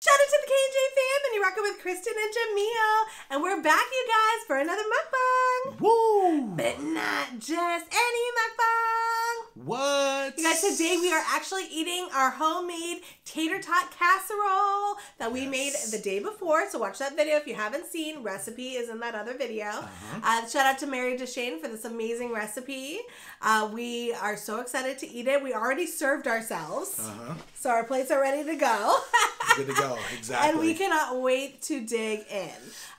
Shout out to the KJ fam, and you're rocking with Kristin and Jamil, and we're back, you guys, for another mukbang. Woo! But not just any mukbang. What? You guys, today we are actually eating our homemade tater tot casserole that we made the day before. So watch that video if you haven't seen. Recipe is in that other video. Uh-huh. Uh, shout out to Mary Dechaine for this amazing recipe. Uh, we are so excited to eat it. We already served ourselves, Uh-huh. so our plates are ready to go. Good to go. Exactly. and we cannot wait to dig in.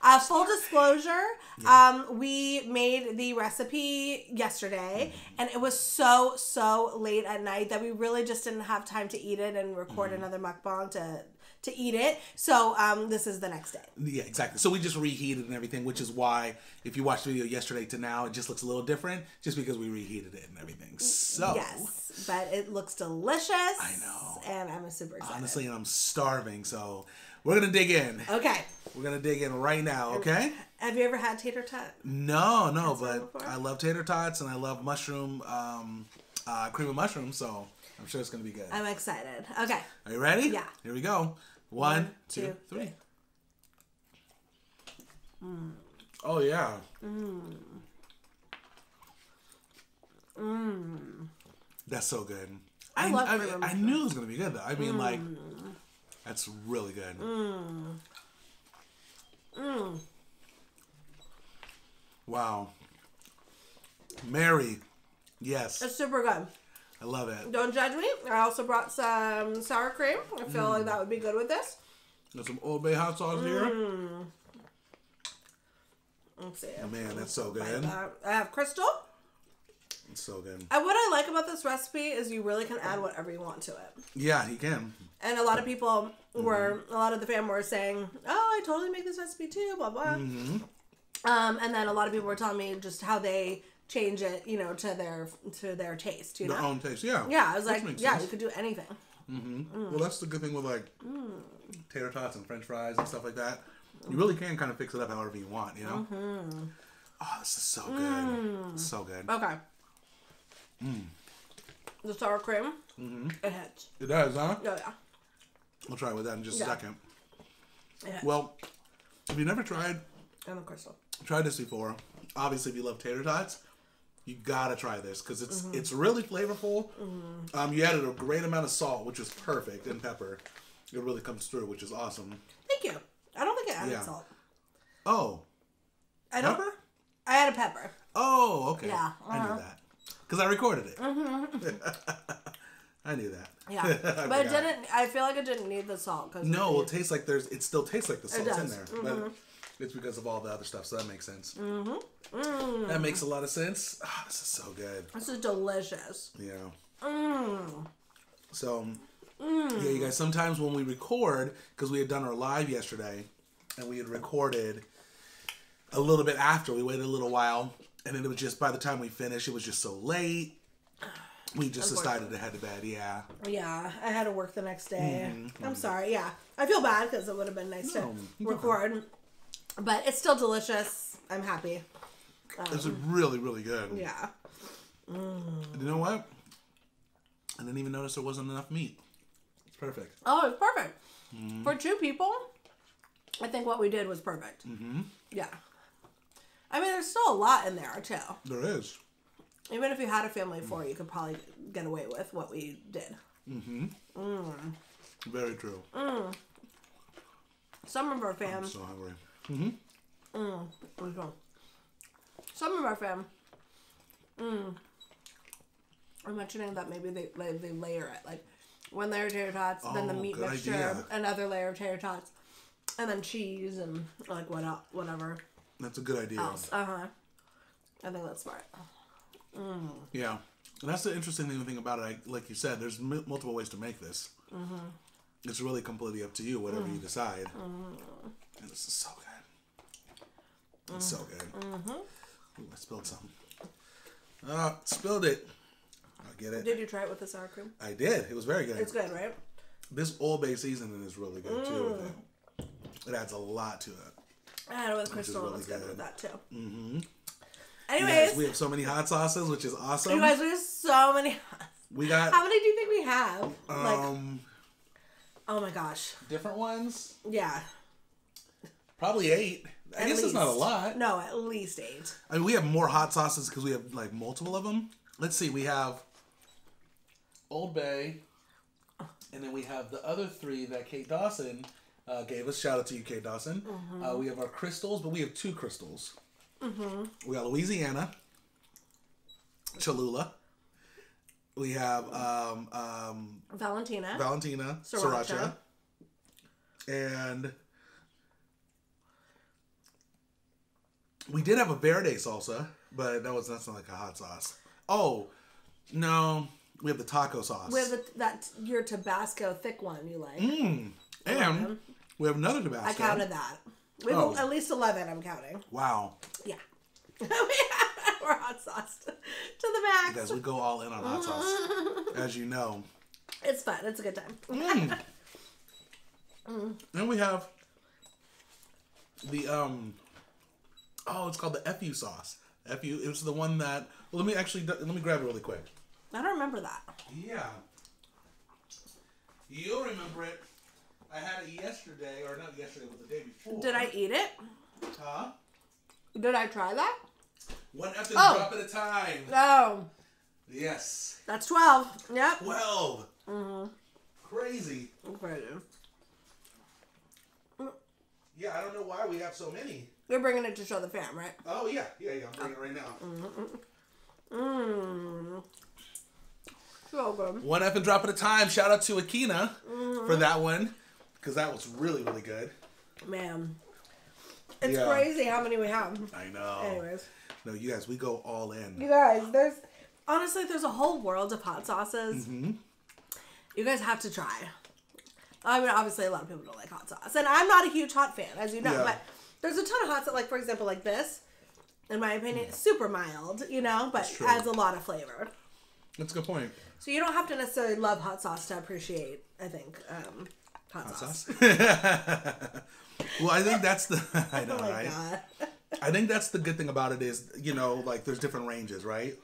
Uh, full disclosure, um, we made the recipe yesterday, Mm-hmm. and it was so so late at night that we really just didn't have time to eat it and record Mm-hmm. another mukbang to to eat it. So um, this is the next day. Yeah, exactly. So we just reheated and everything, which is why if you watch the video yesterday to now, it just looks a little different, just because we reheated it and everything. So Yes, but it looks delicious. I know. and I'm super excited. honestly, and I'm starving, so we're gonna dig in. okay. We're gonna dig in right now. Okay? Have you ever had tater tot? No, no, but before? I love tater tots and I love mushroom, um, uh, cream of mushroom. So I'm sure it's gonna be good. I'm excited. Okay. Are you ready? Yeah. Here we go. One, two, three. Mm. Oh yeah. Mm. Mm. That's so good. I love I, of I knew it was gonna be good though. I mean, like, that's really good. Wow. Mary. Yes, It's super good. I love it. Don't judge me. I also brought some sour cream. I feel Mm. like that would be good with this. Got some Old Bay hot sauce here. Mm. Let's see. Man, that's so good. I have crystal. It's so good. And what I like about this recipe is you really can add whatever you want to it. Yeah, you can. And a lot of people were, Mm-hmm. a lot of the fam were saying, "Oh, I totally make this recipe too." Blah blah. Mm-hmm. Um, and then a lot of people were telling me just how they change it, you know, to their to their taste. You Their know. own taste. Yeah. Yeah, I was Which like, yeah, sense. you could do anything. Well, that's the good thing with like tater tots and French fries and stuff like that. You really can kind of fix it up however you want, you know. Oh, this is so good. So good. Okay. Mm. The sour cream, Mm-hmm. it hits. It does, huh? Yeah, yeah, We'll try it with that in just Yeah. a second. Well, if you never tried and the crystal. tried this before, obviously if you love tater tots, you gotta try this because it's Mm-hmm. it's really flavorful. Um, you added a great amount of salt, which is perfect, and pepper. It really comes through, which is awesome. Thank you. I don't think I added Yeah. salt. Oh, I don't. pepper? I added pepper. Oh, okay. Yeah, I uh-huh. knew that because I recorded it. I knew that. Yeah, I but it didn't. I feel like it didn't need the salt because No, it tastes like there's. It still tastes like the salt's in there, but it's because of all the other stuff. So that makes sense. Mm-hmm. That makes a lot of sense. Ah, this is so good. this is delicious. Yeah. Mm. So, yeah, you guys. Sometimes when we record, because we had done our live yesterday, and we had recorded a little bit after. We waited a little while, and then it was just by the time we finished, it was just so late. We just decided to head to bed. Yeah. Yeah, I had to work the next day. Mm-hmm. I'm sorry. Yeah, I feel bad because it would have been nice No, to record, but it's still delicious. I'm happy. It's really, really good. Yeah. You know what? I didn't even notice there wasn't enough meat. It's perfect. Oh, it's perfect Mm-hmm. for two people. I think what we did was perfect. Mm-hmm. Yeah. I mean, there's still a lot in there too. There is. Even if you had a family of four, you could probably get away with what we did. Mm. Very true. Mm. Some of our fam, I'm so hungry. Some of our fam, mm, are mentioning that maybe they they, they layer it like one layer of tater tots, then the Oh, meat mixture, idea. another layer of tater tots, and then cheese and like what el- whatever That's a good idea. Uh huh. I think that's smart. Yeah. And that's the interesting thing, about it. I, like you said, there's m- multiple ways to make this. Mm-hmm. It's really completely up to you, whatever Mm. you decide. And this is so good. It's so good. Mm-hmm. Ooh, I spilled some. Ah, spilled it. I get it. Did you try it with the sour cream? I did. It was very good. It's good, right? This Old Bay seasoning is really good too. Mm. With it. it adds a lot to it. I had it with crystal. really it's good good. with that too. Mm-hmm. Anyways, we have so many hot sauces, which is awesome. you guys, we have so many. we got How many do you think we have? like um Oh my gosh. different ones. Yeah. Probably eight. I At guess it's not a lot. No, at least eight. I mean, we have more hot sauces because we have like multiple of them. Let's see. We have Old Bay, and then we have the other three that Kate Dawson uh, gave us. Shout out to you, Kate Dawson. Uh, we have our crystals, but we have two crystals. Mm-hmm. We got Louisiana, Cholula. We have um, um, Valentina. Valentina, Sriracha. Sriracha, and we did have a verde salsa, but that was that's not like a hot sauce. Oh no, we have the taco sauce. we have the, that your Tabasco thick one you like. Mm, and we have another Tabasco. I counted that. We have Oh. at least eleven. I'm counting. Wow, Yeah. We're hot sauce to the max. guys, we go all in on hot sauce, as you know. It's fun. It's a good time. Mm. Then we have the um. Oh, it's called the FU sauce. FU. It was the one that. Let me actually let me grab it really quick. I don't remember that. Yeah. You'll remember it. I had it yesterday, or not yesterday, but the day before. Did I eat it? Huh? Did I try that? One effing Oh. drop at a time. No. Yes. That's twelve. Yep. 12. Mm-hmm. Crazy. Okay. Yeah, I don't know why we have so many. You're bringing it to show the fam, right? Oh, yeah. Yeah, yeah. I'm bringing it right now. Mmm. So good. One effing drop at a time. Shout out to Akina Mm-hmm. for that one. Because that was really, really good. Man. It's Yeah. crazy how many we have. I know. Anyways. No, you guys, we go all in. You guys, there's honestly there's a whole world of hot sauces. Mm-hmm. You guys have to try. I mean, obviously a lot of people don't like hot sauce, and I'm not a huge hot fan, as you know. Yeah. But there's a ton of hot sauce, like for example, like this. In my opinion, it's super mild, you know, but true. adds a lot of flavor. That's a good point. So you don't have to necessarily love hot sauce to appreciate. I think um, hot, Hot sauce. sauce. well, I think that's the. I know, Oh my right? god. I think that's the good thing about it is, you know, like there's different ranges, right?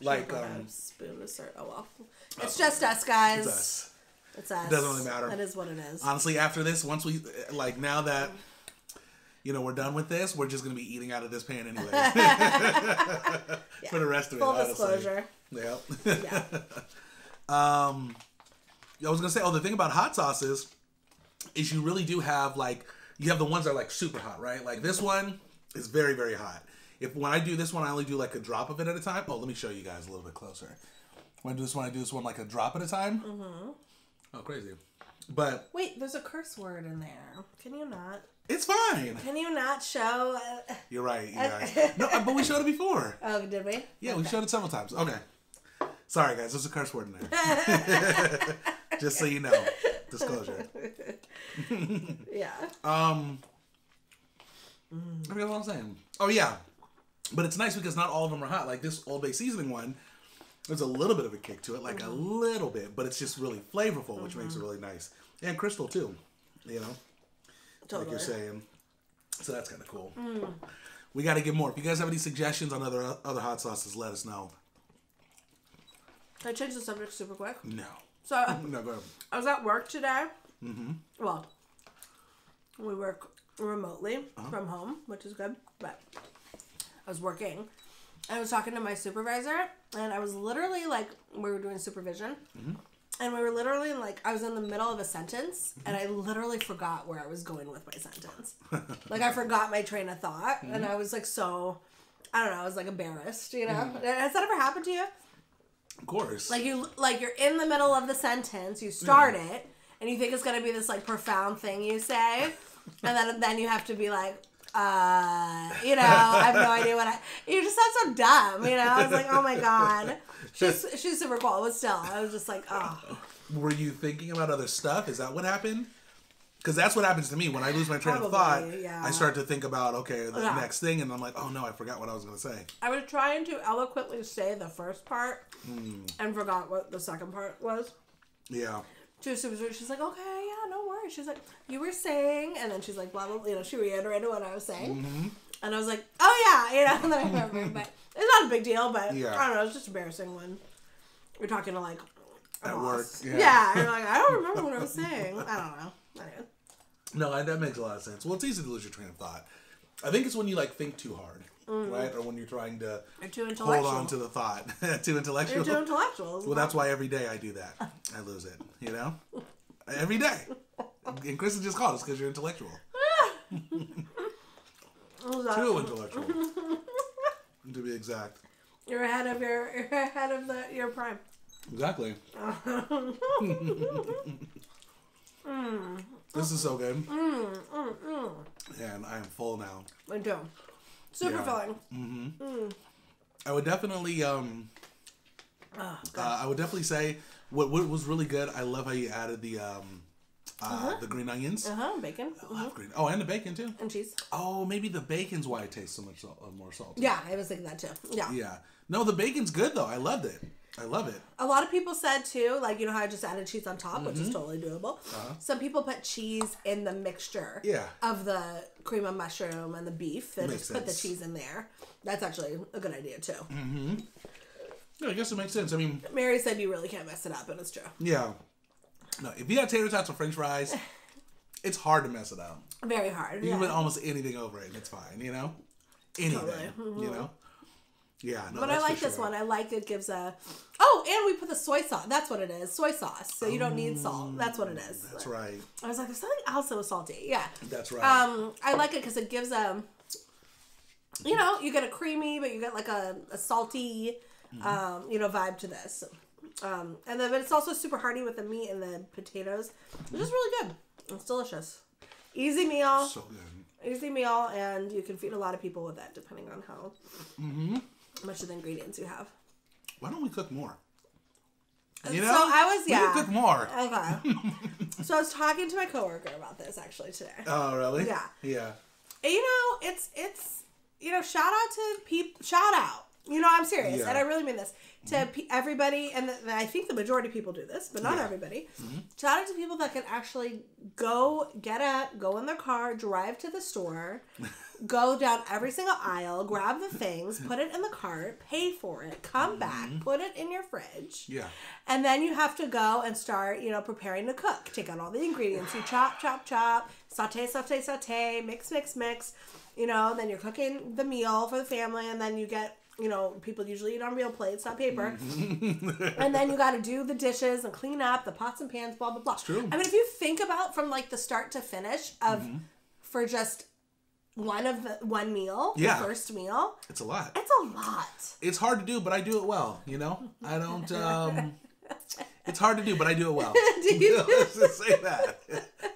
Like, um, spoon to serve. Oh well, it's just us guys. it's us. It's us. Doesn't really matter. That is what it is. Honestly, after this, once we, like, now that, you know, we're done with this, we're just going to be eating out of this pan anyway. For the rest of it, Full honestly. disclosure. Yep. Yeah. Um, I was gonna say, oh, the thing about hot sauces is you really do have like you have the ones that are like super hot, right? Like this one is very very hot. If when I do this one, I only do like a drop of it at a time. Oh, let me show you guys a little bit closer. When I do this one, I do this one like a drop at a time. Mm-hmm. Oh, crazy! But Wait, there's a curse word in there. Can you not? it's fine. Can you not show? Uh, You're right, you guys. No, uh, but we showed it before. oh, did we? Yeah, we showed it several times. Okay. Sorry, guys. There's a curse word in there. Just so you know. Disclosure. Yeah. Um, I forgot what I'm saying. Oh yeah, but it's nice because not all of them are hot. Like this Old Bay seasoning one, there's a little bit of a kick to it, like a little bit, but it's just really flavorful, which makes it really nice. And crystal too, you know, like you're saying. So that's kind of cool. We got to get more. If you guys have any suggestions on other other hot sauces, let us know. Can I change the subject super quick? No, So no, go ahead. I was at work today. Mm-hmm. Well, we work remotely Uh-huh. from home, which is good. But I was working. I was talking to my supervisor, and I was literally like, we were doing supervision, Mm-hmm. and we were literally like, I was in the middle of a sentence, and I literally forgot where I was going with my sentence. like I forgot my train of thought, Mm-hmm. and I was like so, I don't know, I was like embarrassed. You know, Mm-hmm. has that ever happened to you? Of course. Like you, like you're in the middle of the sentence, you start Mm-hmm. it, and you think it's gonna be this like profound thing you say, and then then you have to be like, uh, you know, I have no idea what I. You just sound so dumb, you know. I was like, oh my god, she's she's super cool, but still, I was just like, oh, Were you thinking about other stuff? Is that what happened? Because that's what happens to me when I lose my train of thought. Yeah. I start to think about okay, the Yeah. next thing, and I'm like, oh no, I forgot what I was gonna say. I was trying to eloquently say the first part, Hmm. and forgot what the second part was. Yeah, was super. She's like, okay, yeah, no She's like, you were saying, and then she's like, blah blah. blah. You know, she reiterated what I was saying, Mm-hmm. and I was like, oh yeah, you know. And then I remember, but it's not a big deal. But Yeah. I don't know. It's just embarrassing when you're talking to like at work. Yeah. Yeah. you're like, I don't remember what I was saying. I don't know. Anyway. No, that makes a lot of sense. Well, it's easy to lose your train of thought. I think it's when you like think too hard, right? Or when you're trying to You're too hold on to the thought. too intellectual. You're too intellectual. Well, that's why every day I do that. I lose it. You know, every day. And Kristin just called us because you're intellectual. Too intellectual. to be exact. You're ahead of your you're ahead of the your prime. Exactly. This is so good. And I am full now. I do. Super Yeah. filling. I would definitely um Oh, uh, I would definitely say what what was really good. I love how you added the um uh, the green onions. Uh huh. Bacon I love green. Oh, and the bacon too. and cheese. Oh, maybe the bacon's why it tastes so much salt, uh, more salty. Yeah, I was thinking that too. Yeah. Yeah. No, the bacon's good though. I loved it. I love it. A lot of people said too, like you know how I just added cheese on top, which Mm-hmm. is totally doable. Some people put cheese in the mixture Uh-huh. Yeah. of the cream of mushroom and the beef. They just put the cheese in there. That's actually a good idea too. Mm-hmm. Yeah, I guess it makes sense. I mean, Mary said you really can't mess it up, and it's true. yeah. No, if you have tater tots or French fries, it's hard to mess it up. Very hard. You can yeah. put almost anything over it, and it's fine. You know, anything. Totally. You know. Yeah. No, But I like this one. I like it gives a. Oh, and we put the soy sauce. That's what it is. Soy sauce. So you don't need salt. That's what it is. That's right. I was like, there's something else that was salty. Yeah. That's right. Um, I like it because it gives a. You know, you get a creamy, but you get like a, a salty, Mm-hmm. um, you know, vibe to this. Um, and then, but it's also super hearty with the meat and the potatoes. It's just really good. It's delicious. Easy meal. so good. easy meal, and you can feed a lot of people with that, depending on how Mm-hmm. much of the ingredients you have. Why don't we cook more? You So know, I was- We yeah. cook more. Okay. so I was talking to my coworker about this actually today. Oh, really? Yeah. Yeah. And, you know, it's it's you know, shout out to people. Shout out. You know, I'm serious, Yeah. Mm-hmm. and I really mean this to pe- everybody. And the, I think the majority of people do this, but not Yeah. Mm-hmm. everybody. Shout out to people that can actually go get up, go in their car, drive to the store, go down every single aisle, grab the things, put it in the cart, pay for it, come back, put it in your fridge. Mm-hmm. Yeah. And then you have to go and start, you know, preparing to cook. Take out all the ingredients. You chop, chop, chop, saute, saute, saute, mix, mix, mix. You know, then you're cooking the meal for the family, and then you get, you know, people usually eat on real plates, not paper. and then you got to do the dishes and clean up the pots and pans, blah blah blah. true. I mean, if you think about from like the start to finish of for just one of the one meal, Yeah. the first meal, It's a lot. it's a lot. It's hard to do, but I do it well. You know, I don't. um It's hard to do, but I do it well. Let's just say that.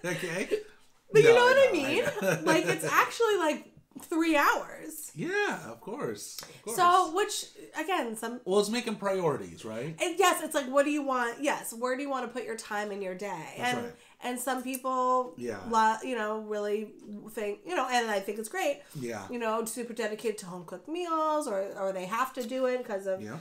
okay. But you know what I mean? know. like it's actually like three hours. yeah, of course. Of course. So, which again, some well, it's making priorities, right? and yes, it's like what do you want? Yes, where do you want to put your time in your day? That's and right. and some people, Yeah. you know, really think you know, and I think it's great. Yeah. You know, super dedicated to home cooked meals, or or they have to do it because of Yeah.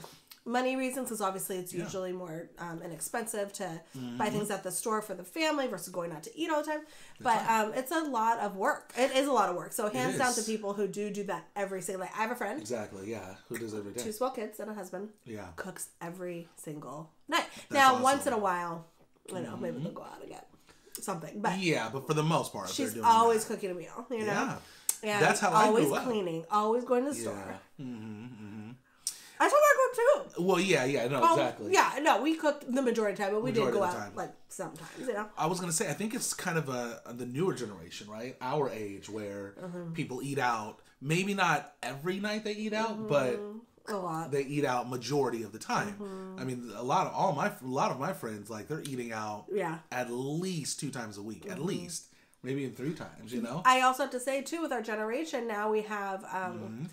Money reasons because obviously it's Yeah. usually more um, inexpensive to Mm-hmm. buy things at the store for the family versus going out to eat all the time but um, it's a lot of work it is a lot of work so hands down to people who do do that every single day i have a friend Exactly. Yeah. Who does every day? two small kids and a husband Yeah. cooks every single night now awesome. once in a while you know maybe they'll go out and get something but Yeah, but for the most part, she's they're doing always that. cooking a meal you know Yeah. and That's how I always grew up. cleaning always going to the Yeah. store Mm-hmm, I grew up too Well, yeah, yeah, no, Um, exactly. Yeah, no, we cooked the majority of the time, but we did Majority go out time. like sometimes, you know. I was gonna say, I think it's kind of a the newer generation, right? Our age, where Mm-hmm. people eat out. Maybe not every night they eat out, but A lot. they eat out majority of the time. Mm-hmm. I mean, a lot of all my a lot of my friends like they're eating out Yeah. Mm-hmm. at least two times a week, at least maybe even three times. You know, I also have to say too, with our generation now, we have um,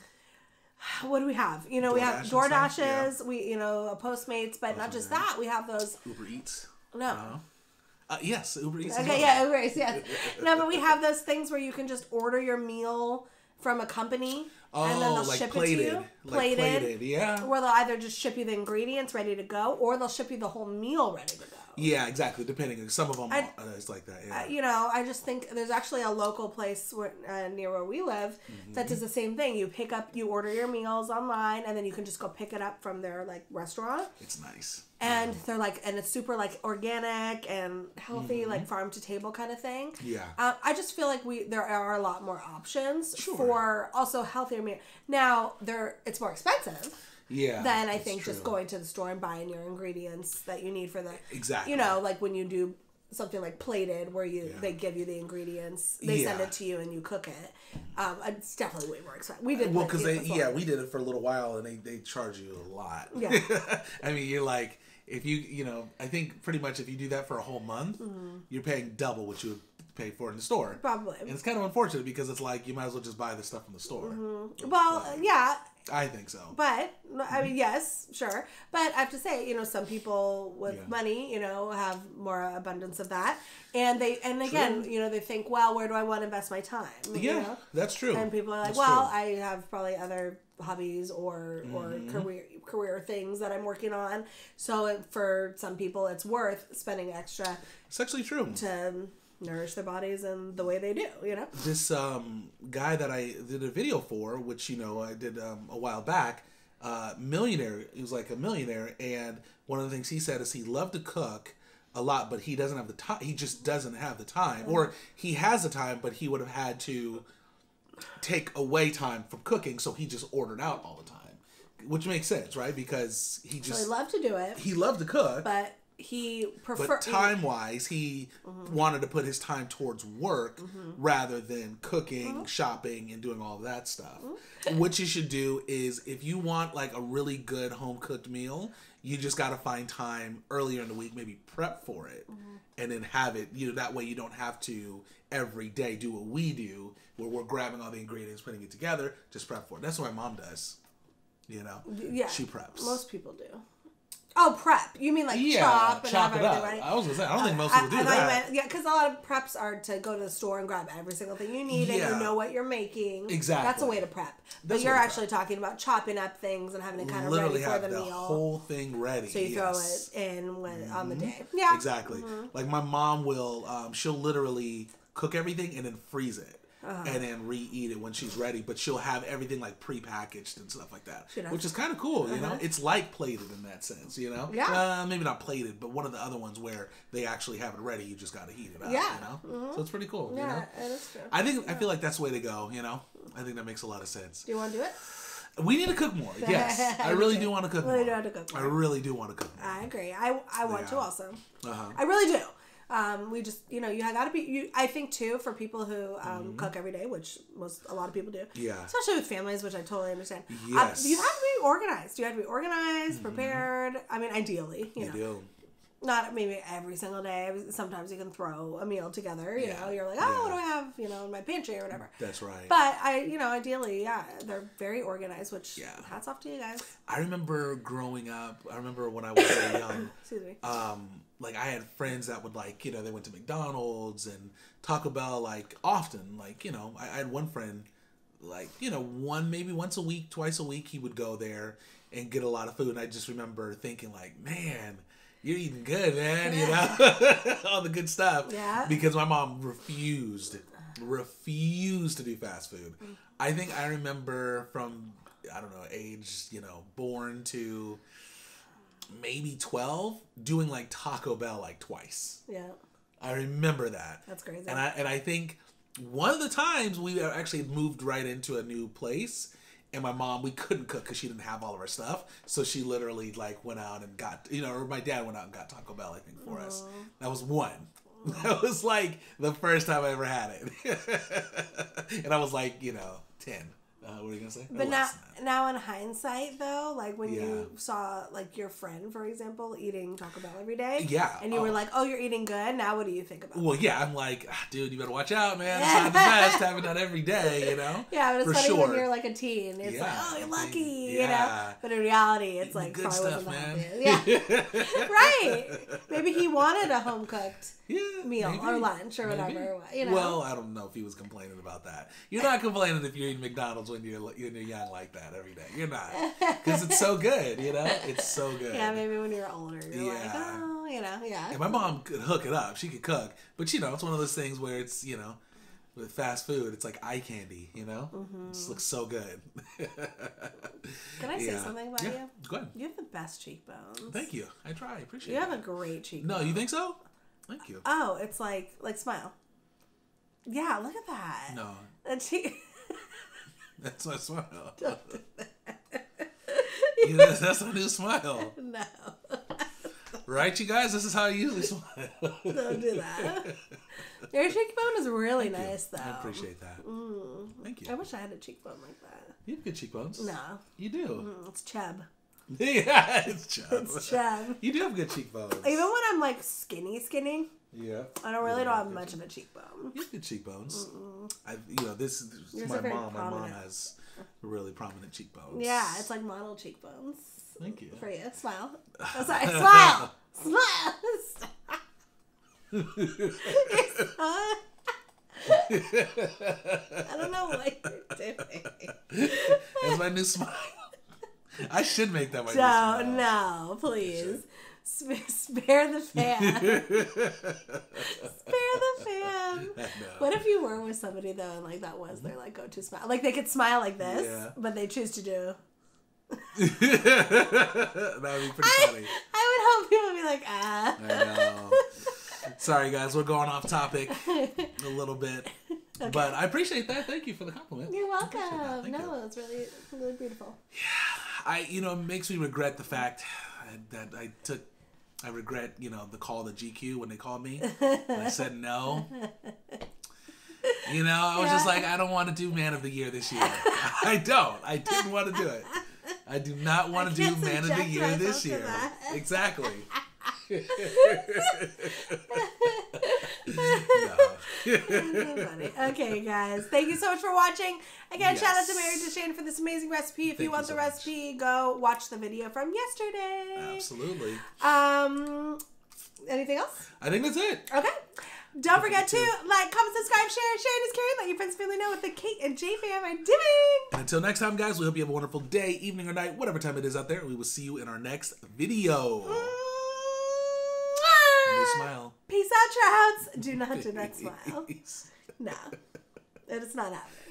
what do we have? You know, we have. DoorDash and stuff, DoorDashes, we you know Postmates, but not just that, we have those. Uber Eats. No. Uh, yes, Uber Eats. Okay, well. yeah, Uber Eats, yes. No, but we have those things where you can just order your meal from a company and then Oh, they'll like ship plated, it to you, like plated, plated, yeah. Where they'll either just ship you the ingredients ready to go, or they'll ship you the whole meal ready to go. Yeah, exactly. Depending, some of them I- are, it's like that. Yeah. Uh, you know, I just think there's actually a local place where, uh, near where we live that does the same thing. You pick up, you order your meals online, and then you can just go pick it up from their like restaurant. it's nice. And they're like, and it's super like organic and healthy, like farm to table kind of thing. Yeah. Uh, I just feel like we there are a lot more options Sure. for also healthier meal. Now, there it's more expensive Yeah. than I think just going to the store and buying your ingredients that you need for the Exactly. You know, like when you do something like plated, where you Yeah. they give you the ingredients, they send it to you and you cook it. Um, it's definitely way more expensive. We did Well, because they yeah we did it for a little while and they they charge you a lot. Yeah. I mean you're like if you you know I think pretty much if you do that for a whole month Mm-hmm. you're paying double what you would pay for in the store. probably. And it's kind of unfortunate because it's like you might as well just buy the stuff from the store. Well, yeah, I think so. But I mean, yes, sure. But I have to say, you know, some people with Yeah. money, you know, have more abundance of that, and they and again, True. you know, they think, well, where do I want to invest my time? You yeah, know? that's true. And people are like, That's well, true. I have probably other hobbies or or Mm-hmm. career career things that I'm working on. So for some people, it's worth spending extra it's actually true. to nourish their bodies in the way they do. You know. this um, guy that I did a video for, which you know I did um, a while back, uh, millionaire. He was like a millionaire, and one of the things he said is he loved to cook a lot, but he doesn't have the time. He just doesn't have the time, or he has the time, but he would have had to take away time from cooking, so he just ordered out all the time, which makes sense, right? Because he So just I love to do it, he loved to cook, but he prefer but time wise, he Mm-hmm. wanted to put his time towards work rather than cooking, shopping, and doing all of that stuff. Mm-hmm. what you should do is if you want like a really good home cooked meal, you just got to find time earlier in the week, maybe prep for it, Mm-hmm. and then have it. You know that way you don't have to every day do what we do, where we're grabbing all the ingredients, putting it together. Just prep for it. That's what my mom does. You know, Yeah, she preps. Most people do. Oh, prep. You mean like yeah, chop and chop have it everything up. ready? I was gonna say I don't think most I- people do I that. meant- yeah, because a lot of preps are to go to the store and grab every single thing you need, and you know what you're making. Exactly. That's a way to prep. But That's a you're actually talking about chopping up things and having it kind of literally ready for have the, the meal. whole thing ready. so you yes. throw it in when on the day. Yeah. Exactly. Like my mom will, um, she'll literally cook everything and then freeze it. Uh-huh. And then re-eat it when she's ready, but she'll have everything like pre-packaged and stuff like that, which is kind of cool. You know, it's like plated in that sense. You know, Uh-huh. Yeah. uh, maybe not plated, but one of the other ones where they actually have it ready. You just got to heat it up. Yeah. Mm-hmm. You know, so it's pretty cool. Yeah, You know, it is true. I think I feel like that's the way to go. You know, I think that makes a lot of sense. do you want to do it? We need to cook more. Yes, I really do want to cook Really more. to cook I really do want to cook more. I agree. I, I want to also. Uh-huh. I really do. Um, we just, you know, you got to be. You, I think too for people who um, Mm-hmm. cook every day, which most a lot of people do. Yeah. Especially with families, which I totally understand. Um, Yes. you have to be organized. You have to be organized, prepared. I mean, ideally, you, Mm-hmm. You know, do. Not maybe every single day. Sometimes you can throw a meal together. You Yeah. know, you're like, oh, Yeah. what do I have? You know, in my pantry or whatever. That's right. But I, you know, ideally, yeah, they're very organized. Which Yeah. hats off to you guys. I remember growing up. I remember when I was very young. Excuse me. Um, like I had friends that would like, you know, they went to McDonald's and Taco Bell like often. Like, you know, I, I had one friend, like, you know, one maybe once a week, twice a week, he would go there and get a lot of food. And I just remember thinking, like, man, you're eating good, man. You know, all the good stuff. Yeah. Because my mom refused, refused to do fast food. I think I remember from I don't know age, you know, born to maybe 12 doing like Taco Bell like twice. yeah, I remember that. that's crazy. And I and I think one of the times we actually moved right into a new place and my mom we couldn't cook cuz she didn't have all of our stuff. So she literally like went out and got you know or my dad went out and got Taco Bell I think for us. That was one. That was like the first time I ever had it. and I was like, you know, 10. Uh, what were you to say? But now, less now in hindsight, though, like when you saw like your friend, for example, eating Taco Bell every day, Yeah, and you oh. were like, "Oh, you're eating good." Now, what do you think about? it? Well, yeah, I'm like, ah, dude, you better watch out, man. It's not the best having that every day, you know? Yeah, but it's For funny sure. when you're like a teen. It's like, "Oh, you're lucky," think- you know. But in reality, it's like good probably stuff, wasn't man. Yeah, right. Maybe he wanted a home cooked yeah, meal maybe. or lunch or Maybe. whatever. You know. Well, I don't know if he was complaining about that. You're not complaining if you're eating McDonald's when you're when you're young like that every day. You're not because it's so good. You know, it's so good. Yeah, maybe when you're older, you're like, Yeah. oh, you know, yeah. And my mom could hook it up. She could cook, but you know, it's one of those things where it's you know, with fast food, it's like eye candy. You know, Mm-hmm. it just looks so good. Can I say Yeah. something about yeah. you? Go ahead. You have the best cheekbones. Thank you. I try. I appreciate. You have that. a great cheekbone. No, you think so? Thank you. Oh, it's like like smile. Yeah, look at that. No, And she, that's my smile. You know, that's my new smile, no, right? You guys, this is how I usually smile. don't do that. Your cheekbone is really nice, though. I appreciate that. Thank you. I wish I had a cheekbone like that. You have good cheekbones. No, You do. mm, it's chub. yeah, it's chub. It's chub. You do have good cheekbones. Even when I'm like skinny, skinny, Yeah. I don't really don't have much of a cheekbone. You have good cheekbones. I, you know, this is my mom. My mom has really prominent cheekbones. Yeah, it's like model cheekbones Thank you. for you. Smile. Oh, sorry, smile. Smile. I don't know what you're doing. That's my new smile. I should make that my No, no, please. Sp- spare the fan. spare the fan. What if you were with somebody though, and like that was their like go-to smile? Like they could smile like this, Yeah. but they choose to do. that would be pretty funny. I would hope people would be like, ah. I know. Sorry, guys, we're going off topic a little bit, but I appreciate that. Thank you for the compliment. You're I appreciate that. welcome. No, you. it's really, really beautiful. Yeah, I, you know, it makes me regret the fact that I took. I regret, you know, the call to GQ when they called me. I said no. You know, I was just like, I don't want to do Man of the Year this year. I don't. I didn't want to do it. I do not want to do Man of the Year this year. Exactly. So funny. Okay, guys. Thank you so much for watching. Again, shout out to Yes. Mary Dechaine for this amazing recipe. If Thank you you want so the much. recipe, go watch the video from yesterday. Absolutely. Um, anything else? I think that's it. Okay. Don't forget to like, comment, subscribe, share, share, and caring. Let your friends and family know what the K and J fam are doing. And until next time, guys, we hope you have a wonderful day, evening, or night, whatever time it is out there. We will see you in our next video. New Smile. Peace out, trouts. Do not do that smile. No, it is not happening.